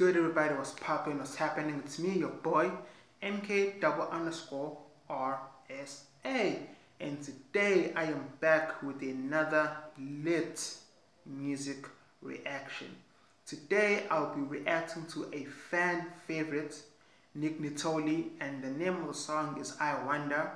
good, everybody? What's popping? What's happening? It's me, your boy, MK double underscore RSA. And today I am back with another lit music reaction. Today I'll be reacting to a fan favorite, Nick Nittoli, and the name of the song is I Wonder.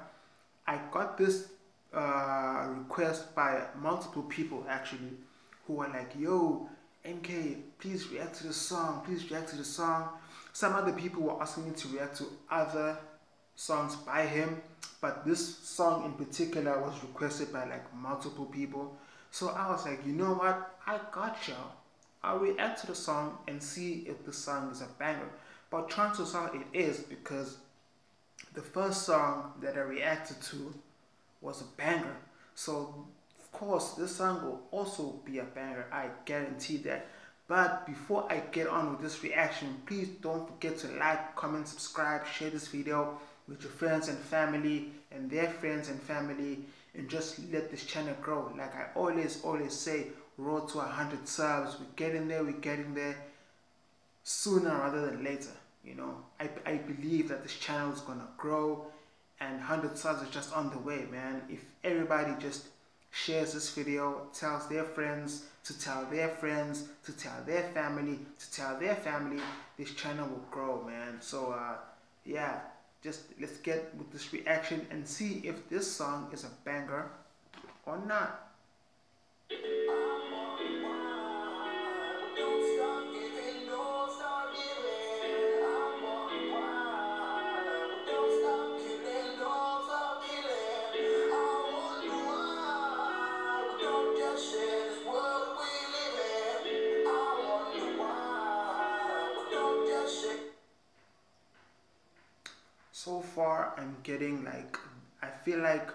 I got this uh, request by multiple people actually who are like, yo, MK, please react to the song, please react to the song. Some other people were asking me to react to other songs by him, but this song in particular was requested by like multiple people. So I was like, you know what? I got y'all. I'll react to the song and see if the song is a banger. But chances are it is because the first song that I reacted to was a banger. So course, this song will also be a banger. I guarantee that. But before I get on with this reaction, please don't forget to like, comment, subscribe, share this video with your friends and family and their friends and family and just let this channel grow. Like I always, always say, road to 100 subs. We're getting there, we're getting there sooner rather than later. You know, I, I believe that this channel is going to grow and 100 subs is just on the way, man. If everybody just shares this video, tells their friends, to tell their friends, to tell their family, to tell their family, this channel will grow, man. So, uh, yeah, just let's get with this reaction and see if this song is a banger or not. I'm getting like I feel like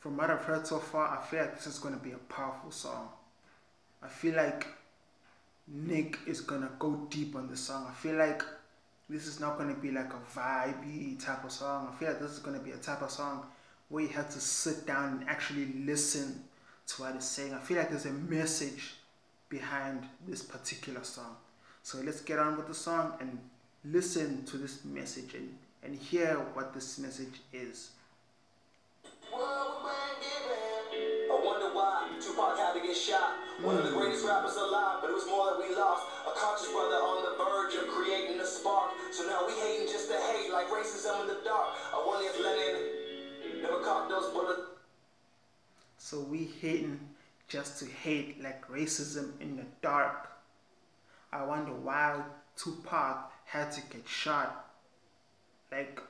from what I've heard so far I feel like this is gonna be a powerful song. I feel like Nick is gonna go deep on the song. I feel like this is not gonna be like a vibey type of song. I feel like this is gonna be a type of song where you have to sit down and actually listen to what it's saying. I feel like there's a message behind this particular song. So let's get on with the song and listen to this message and and hear what this message is. Tupac had to get shot. One of the greatest rappers alive, but it was more that we lost. A conscious brother on the verge of creating a spark. So now we hating just to hate, like racism in the dark. I wonder if Lennon never caught those bullets. So we hating just to hate, like racism in the dark. I wonder why Tupac had to get shot like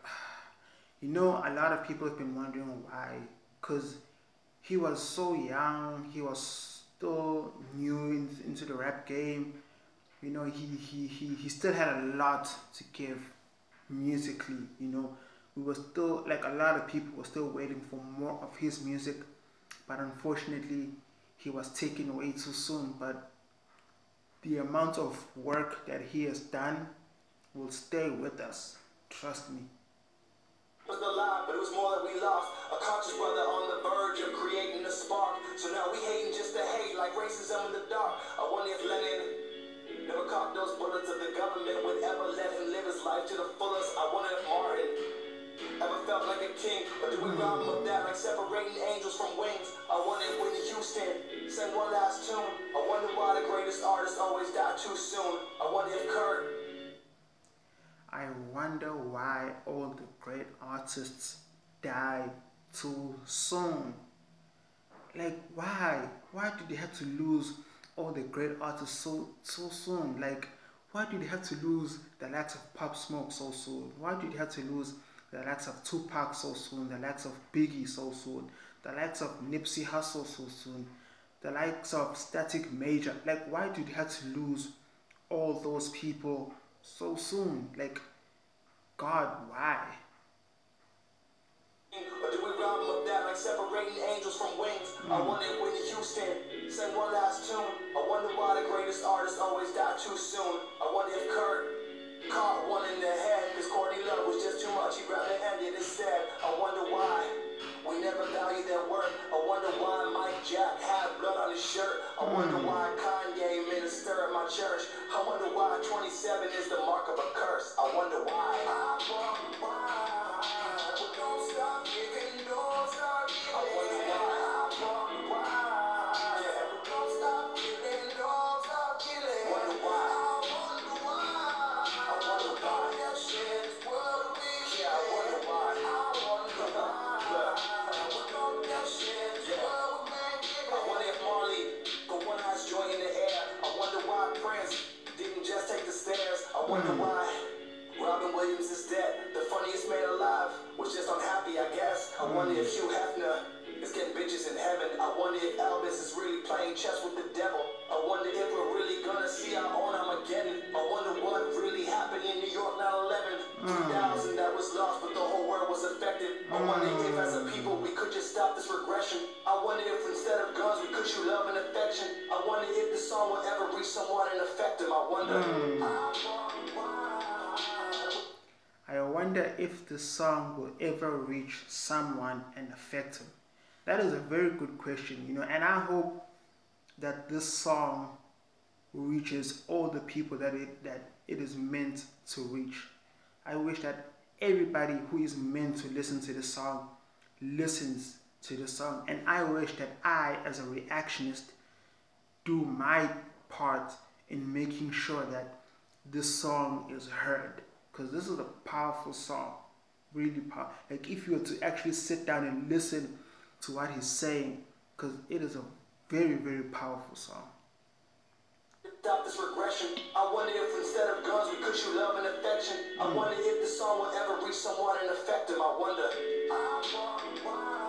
you know a lot of people have been wondering why. Because he was so young he was still new in, into the rap game. You know he, he he he still had a lot to give musically you know. We were still like a lot of people were still waiting for more of his music. But unfortunately he was taken away too soon. But the amount of work that he has done will stay with us Trust me. Was the lie, but it was more that we lost. A conscious brother on the verge of creating a spark. So now we hating just to hate, like racism in the dark. I wonder if Lennon never caught those bullets of the government would ever let him live his life to the fullest. I wonder if Martin ever felt like a king, or did we rob him of that, like separating angels from wings? I wonder if Whitney Houston sang one last tune. I wonder why the greatest artists always die too soon. I wonder if Kurt I wonder why all the great artists die too soon. Like why? Why did they have to lose all the great artists so so soon? Like why did they have to lose the likes of Pop Smoke so soon? Why did they have to lose the likes of Tupac so soon? The likes of Biggie so soon? The likes of Nipsey Hussle so soon? The likes of Static Major? Like why did they have to lose all those people so soon? Like, God, why? Or do we rob them of that like separating angels from wings? Mm. I wonder if Whitney Houston sang one last tune. I wonder why the greatest artists always die too soon. I wonder if Kurt caught one in the head. Cause Courtney Love was just too much, he'd rather end it instead. I wonder why. We never value their work. I wonder why Mike Jack had blood on his shirt. I wonder mm. why Kanye made a in my my church. I wonder why 27 is the mark Hugh Hefner is getting bitches in heaven. I wonder if Elvis is really playing chess with the devil. I wonder if we're really gonna see our own Armageddon. I wonder what really happened in New York 9 11. 2000 that was lost, but the whole world was affected. I wonder if as a people we could just stop this regression. I wonder if instead of guns we could show love and affection. I wonder if the song will ever reach someone and affect them. I wonder. I wonder if the song will ever reach someone and affect him. That is a very good question, you know, and I hope that this song reaches all the people that it that it is meant to reach. I wish that everybody who is meant to listen to the song listens to the song, and I wish that I, as a reactionist, do my part in making sure that this song is heard because this is a powerful song really powerful like if you were to actually sit down and listen to what he's saying because it is a very very powerful song Stop this regression. I wonder if instead of guns we could show love and affection. I hmm. wonder if the song will ever reach someone and affect them. I wonder. I wonder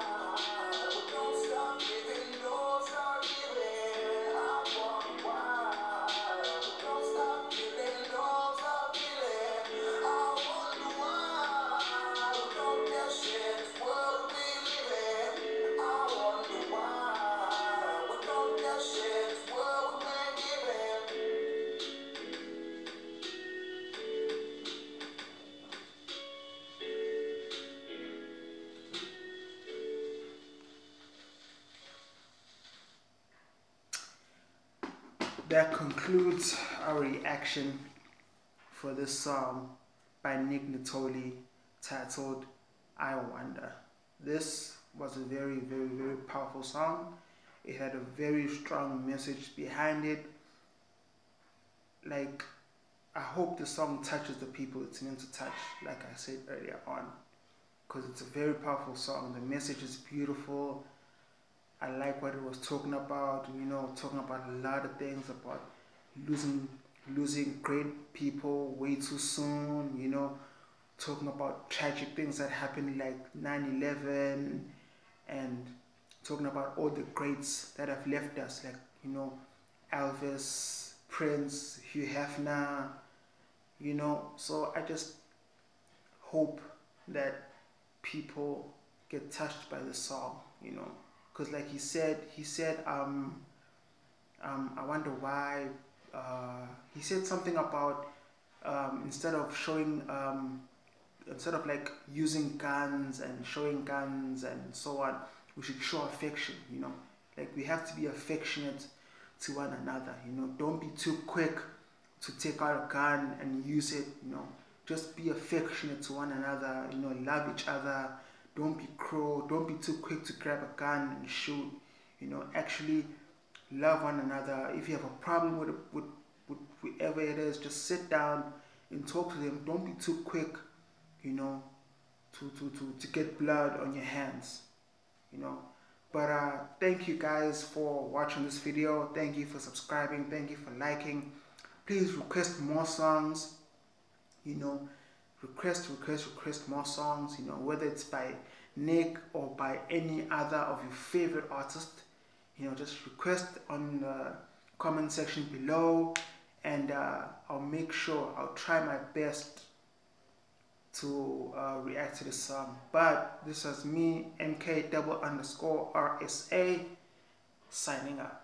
that concludes our reaction for this song by Nick Nittoli titled I Wonder. This was a very, very, very powerful song. It had a very strong message behind it. Like, I hope the song touches the people it's meant to touch, like I said earlier on. Because it's a very powerful song. The message is beautiful. I like what it was talking about, you know, talking about a lot of things about losing losing great people way too soon, you know, talking about tragic things that happened like 9-11 and talking about all the greats that have left us, like, you know, Elvis, Prince, Hugh Hefner, you know, so I just hope that people get touched by the song, you know, because like he said, he said, um, um, I wonder why. Uh, he said something about um, instead of showing, um, instead of like using guns and showing guns and so on, we should show affection. You know, like we have to be affectionate to one another. You know, don't be too quick to take out a gun and use it. You know, just be affectionate to one another. You know, love each other. Don't be cruel. Don't be too quick to grab a gun and shoot. You know, actually love one another. If you have a problem with, with, with whoever it is, just sit down and talk to them. Don't be too quick, you know, to, to, to, to get blood on your hands, you know. But uh, thank you guys for watching this video. Thank you for subscribing. Thank you for liking. Please request more songs, you know, request, request, request more songs, you know, whether it's by Nick or by any other of your favorite artists you know just request on the comment section below and uh, I'll make sure I'll try my best to uh, react to the song. But this is me MK double underscore RSA signing up